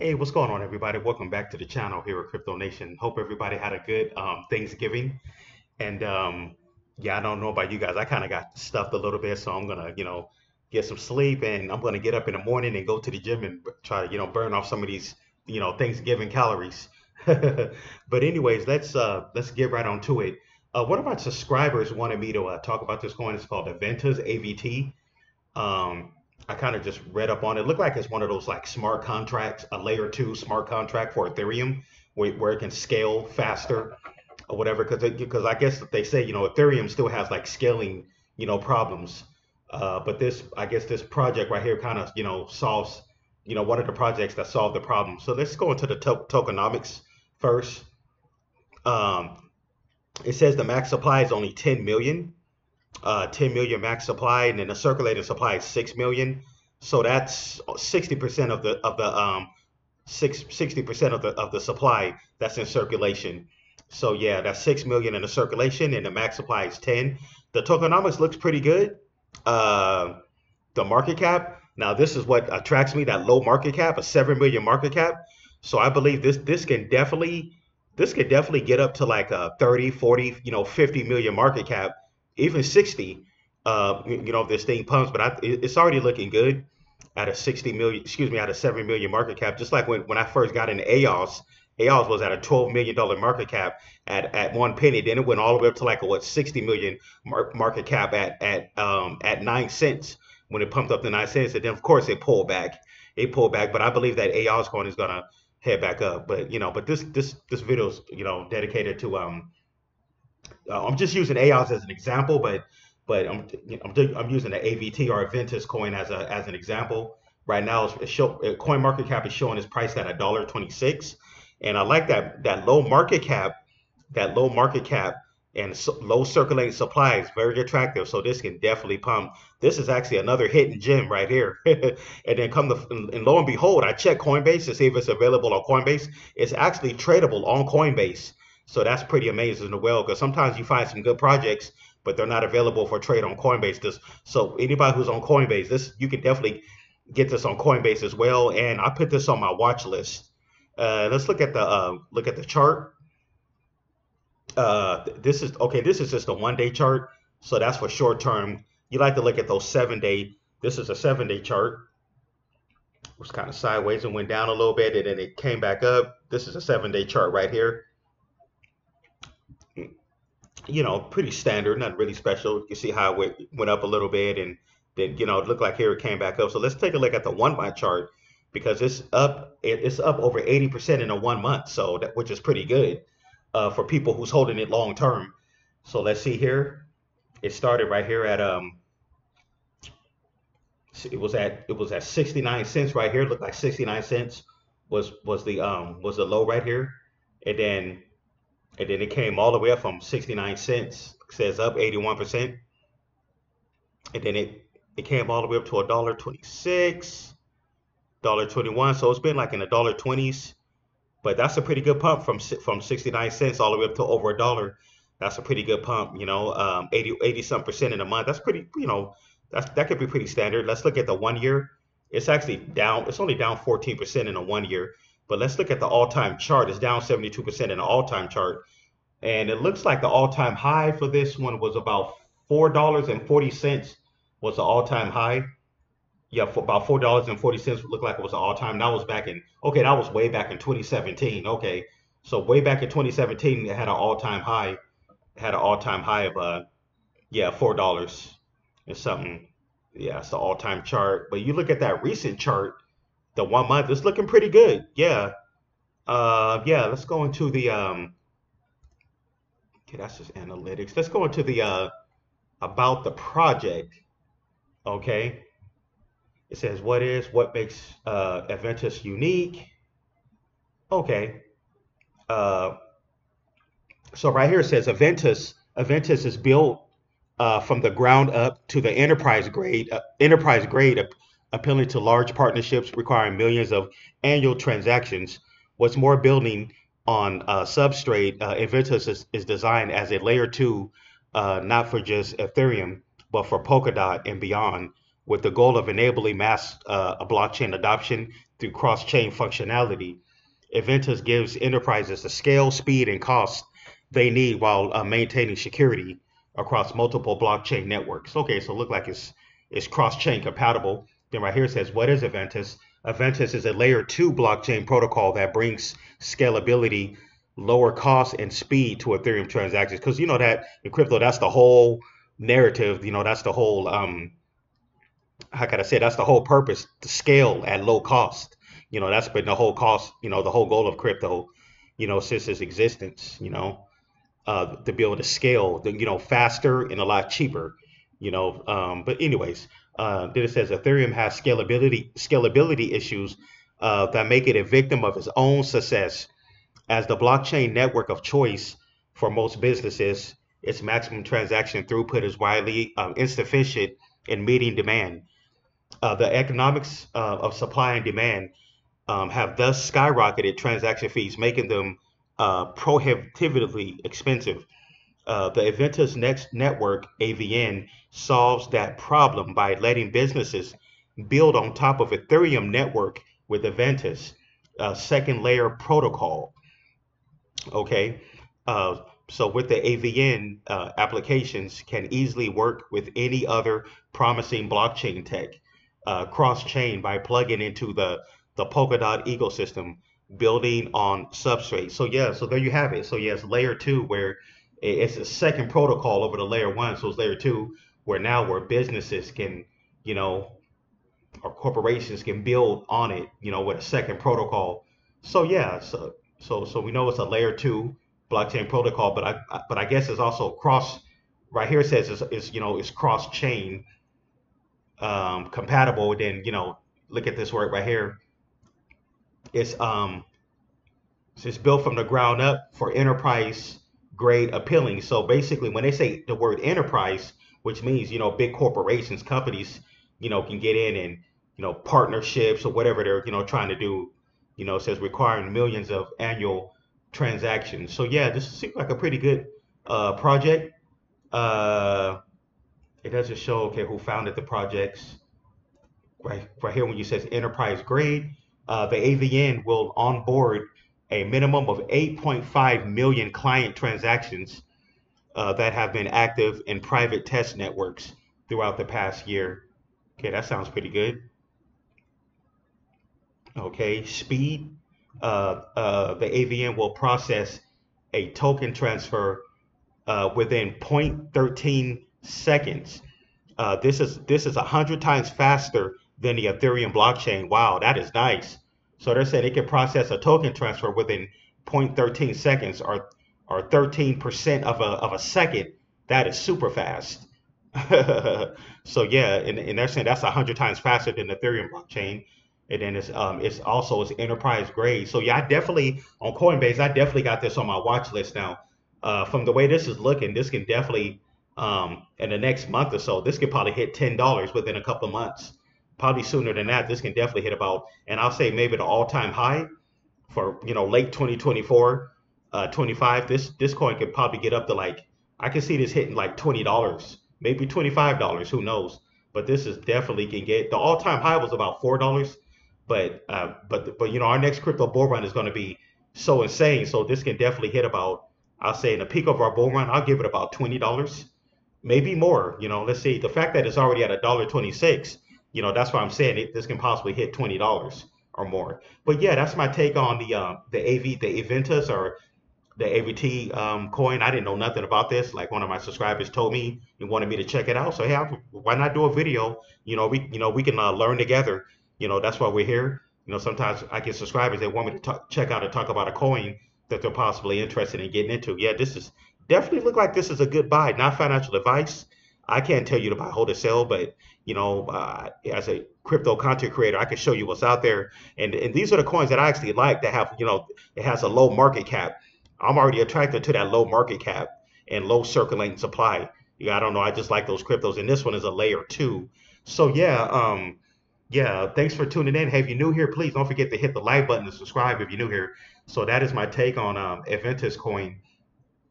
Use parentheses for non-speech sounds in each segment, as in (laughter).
Hey, what's going on, everybody? Welcome back to the channel here at Crypto Nation. Hope everybody had a good um, Thanksgiving. And um, yeah, I don't know about you guys. I kind of got stuffed a little bit, so I'm gonna, you know, get some sleep, and I'm gonna get up in the morning and go to the gym and try to, you know, burn off some of these, you know, Thanksgiving calories. (laughs) But anyways, let's uh, let's get right on to it. Uh, one of our subscribers wanted me to uh, talk about this coin. It's called Aventus AVT. Um, I kind of just read up on it. It looked like it's one of those like smart contracts, a layer two smart contract for Ethereum, where, where it can scale faster or whatever. Because because I guess they say you know Ethereum still has like scaling you know problems. Uh, but this I guess this project right here kind of you know solves you know one of the projects that solved the problem. So let's go into the to tokenomics first. Um, it says the max supply is only 10 million uh, 10 million max supply, and then the circulating supply is 6 million. So that's 60% of the of the um six, 60% of the of the supply that's in circulation. So yeah, that's 6 million in the circulation, and the max supply is 10. The tokenomics looks pretty good. Uh, the market cap. Now this is what attracts me, that low market cap, a 7 million market cap. So I believe this this can definitely this could definitely get up to like a 30, 40, you know, 50 million market cap even 60, uh, you know, if this thing pumps, but I, it's already looking good at a 60 million, excuse me, at a 7 million market cap. Just like when, when I first got into AOS, AOS was at a 12 million dollar market cap at, at one penny. Then it went all the way up to like a what 60 million mar- market cap at at um at nine cents when it pumped up to nine cents. And then of course it pulled back. It pulled back, but I believe that AOS coin is gonna head back up. But you know, but this this this video is you know dedicated to um uh, I'm just using AOS as an example, but but I'm you know, I'm, I'm using the AVT or Aventus coin as a as an example. Right now, it's, show, uh, coin market cap is showing its price at a dollar twenty six, and I like that that low market cap, that low market cap and so, low circulating supply is very attractive. So this can definitely pump. This is actually another hidden gem right here. (laughs) and then come the and lo and behold, I check Coinbase to see if it's available on Coinbase. It's actually tradable on Coinbase. So that's pretty amazing as well, because sometimes you find some good projects, but they're not available for trade on Coinbase. This, so anybody who's on Coinbase, this you can definitely get this on Coinbase as well. And I put this on my watch list. Uh, let's look at the uh, look at the chart. Uh, this is okay. This is just a one day chart, so that's for short term. You like to look at those seven day. This is a seven day chart. It was kind of sideways and went down a little bit, and then it came back up. This is a seven day chart right here you know, pretty standard, not really special. You see how it went, went up a little bit and then, you know, it looked like here it came back up. So let's take a look at the one month chart because it's up, it's up over 80% in a one month. So that, which is pretty good uh, for people who's holding it long term. So let's see here. It started right here at, um, it was at, it was at 69 cents right here. It looked like 69 cents was, was the, um, was the low right here. And then and then it came all the way up from 69 cents, says up 81%. And then it, it came all the way up to a dollar 26, dollar 21. So it's been like in the dollar 20s, but that's a pretty good pump from from 69 cents all the way up to over a dollar. That's a pretty good pump, you know, um, 80 80 some percent in a month. That's pretty, you know, that's that could be pretty standard. Let's look at the one year. It's actually down. It's only down 14% in a one year. But let's look at the all-time chart. It's down 72% in the all-time chart. And it looks like the all-time high for this one was about $4.40 was the all-time high. Yeah, for about $4.40 looked like it was the all-time. That was back in, okay, that was way back in 2017. Okay. So way back in 2017, it had an all-time high, had an all-time high of, uh, yeah, $4 and something. Yeah, it's the all-time chart. But you look at that recent chart, the one month, it's looking pretty good. Yeah. Uh, yeah, let's go into the, um, okay, that's just analytics. Let's go into the, uh, about the project. Okay. It says, what is, what makes, uh, Aventus unique? Okay. Uh, so right here it says Aventus, Aventus is built uh, from the ground up to the enterprise grade, uh, enterprise grade, appealing to large partnerships requiring millions of annual transactions. What's more, building on uh, substrate, uh, Aventus is, is designed as a layer two, uh, not for just Ethereum, but for Polkadot and beyond, with the goal of enabling mass uh, blockchain adoption through cross-chain functionality. Aventus gives enterprises the scale, speed, and cost they need while uh, maintaining security across multiple blockchain networks. Okay, so look like it's it's cross-chain compatible. Then right here it says, what is Aventus? Aventus is a layer two blockchain protocol that brings scalability, lower cost, and speed to Ethereum transactions. Because you know that in crypto, that's the whole narrative. You know, that's the whole um, how can I say? That's the whole purpose to scale at low cost. You know, that's been the whole cost. You know, the whole goal of crypto. You know, since its existence. You know, uh, to be able to scale, you know, faster and a lot cheaper. You know, um, but anyways, uh, then it says Ethereum has scalability scalability issues uh, that make it a victim of its own success. As the blockchain network of choice for most businesses, its maximum transaction throughput is widely um, insufficient in meeting demand. Uh, the economics uh, of supply and demand um, have thus skyrocketed transaction fees, making them uh, prohibitively expensive. Uh, the Aventus Next Network, AVN, solves that problem by letting businesses build on top of Ethereum network with Aventus, a second layer protocol. Okay, uh, so with the AVN uh, applications can easily work with any other promising blockchain tech uh, cross-chain by plugging into the the Polkadot ecosystem, building on Substrate. So yeah, so there you have it. So yes, layer two where it's a second protocol over the layer one. So it's layer two where now where businesses can, you know, or corporations can build on it, you know, with a second protocol. So yeah, so so so we know it's a layer two blockchain protocol, but I but I guess it's also cross. Right here it says it's, it's you know it's cross chain um, compatible. Then you know look at this word right here. It's um it's built from the ground up for enterprise grade appealing. So basically, when they say the word enterprise, which means you know big corporations, companies, you know, can get in and you know partnerships or whatever they're you know trying to do. You know, says requiring millions of annual transactions. So yeah, this seems like a pretty good uh, project. Uh, it doesn't show okay who founded the projects. Right, right here when you says enterprise grade, uh, the AVN will onboard a minimum of 8.5 million client transactions uh, that have been active in private test networks throughout the past year. Okay, that sounds pretty good. Okay, speed. Uh, uh, the AVN will process a token transfer uh, within 0.13 seconds. Uh, this is this is a hundred times faster than the Ethereum blockchain. Wow, that is nice. So they're saying it can process a token transfer within 0.13 seconds or or 13% of a of a second. That is super fast. (laughs) so yeah, and, and they're saying that's a hundred times faster than the Ethereum blockchain. And then it's um it's also it's enterprise grade. So yeah, I definitely on Coinbase, I definitely got this on my watch list now. Uh, from the way this is looking, this can definitely um in the next month or so, this could probably hit ten dollars within a couple of months probably sooner than that. This can definitely hit about, and I'll say maybe the all-time high for you know late 2024, uh, 25. This this coin could probably get up to like I can see this hitting like twenty dollars, maybe twenty-five dollars. Who knows? But this is definitely can get the all-time high was about four dollars, but uh, but but you know our next crypto bull run is going to be so insane. So this can definitely hit about I'll say in the peak of our bull run, I'll give it about twenty dollars, maybe more. You know, let's see the fact that it's already at a dollar twenty-six you know, that's why I'm saying it, this can possibly hit twenty dollars or more. But yeah, that's my take on the uh, the AV the Aventus or the AVT um, coin. I didn't know nothing about this. Like one of my subscribers told me he wanted me to check it out. So hey, why not do a video? You know, we you know we can uh, learn together. You know, that's why we're here. You know, sometimes I get subscribers that want me to check out and talk about a coin that they're possibly interested in getting into. Yeah, this is definitely look like this is a good buy. Not financial advice. I can't tell you to buy, hold, or sell, but you know, uh, as a crypto content creator, I can show you what's out there. And and these are the coins that I actually like that have, you know, it has a low market cap. I'm already attracted to that low market cap and low circulating supply. Yeah, I don't know. I just like those cryptos, and this one is a layer two. So yeah, um, yeah. Thanks for tuning in. Hey, if you're new here, please don't forget to hit the like button and subscribe if you're new here. So that is my take on um, Aventus coin.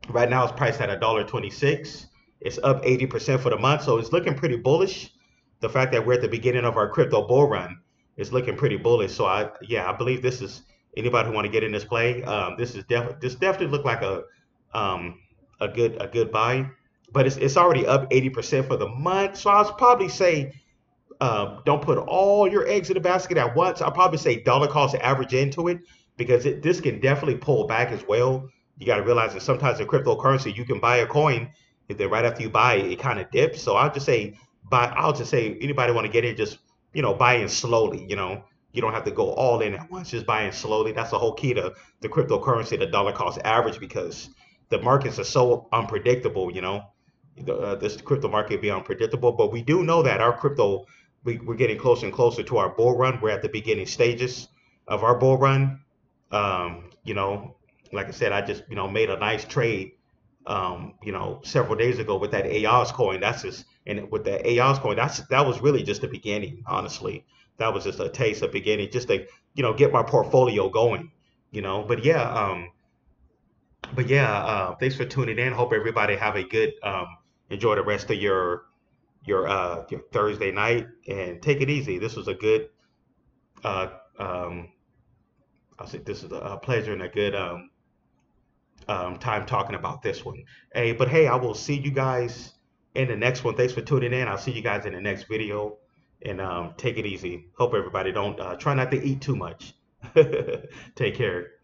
Right now, it's priced at a dollar twenty-six. It's up 80% for the month, so it's looking pretty bullish. The fact that we're at the beginning of our crypto bull run, is looking pretty bullish. So I yeah, I believe this is anybody who want to get in this play. Um, this is definitely this definitely look like a um, a good a good buy, but it's it's already up 80% for the month. So I'll probably say um, don't put all your eggs in the basket at once. I'll probably say dollar cost average into it because it, this can definitely pull back as well. You got to realize that sometimes in cryptocurrency you can buy a coin and then right after you buy it, it kind of dips. So I'll just say buy. I'll just say anybody want to get in, just you know, buy in slowly. You know, you don't have to go all in at once. Just buy in slowly. That's the whole key to the cryptocurrency, the dollar cost average, because the markets are so unpredictable. You know, the, uh, this crypto market be unpredictable. But we do know that our crypto we, we're getting closer and closer to our bull run. We're at the beginning stages of our bull run. Um, you know, like I said, I just you know made a nice trade. Um, you know, several days ago with that AOS coin. That's just and with the AOS coin, that's that was really just the beginning. Honestly, that was just a taste of beginning, just to you know get my portfolio going. You know, but yeah, um, but yeah, uh, thanks for tuning in. Hope everybody have a good um, enjoy the rest of your your uh, your Thursday night and take it easy. This was a good uh, um, I think this is a pleasure and a good um, um, time talking about this one. Hey, but hey, I will see you guys in the next one. Thanks for tuning in. I'll see you guys in the next video and um, take it easy. Hope everybody don't uh, try not to eat too much. (laughs) Take care.